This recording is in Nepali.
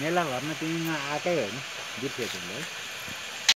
मेला भर्न तिमी आएकै होइन बिर्सेको है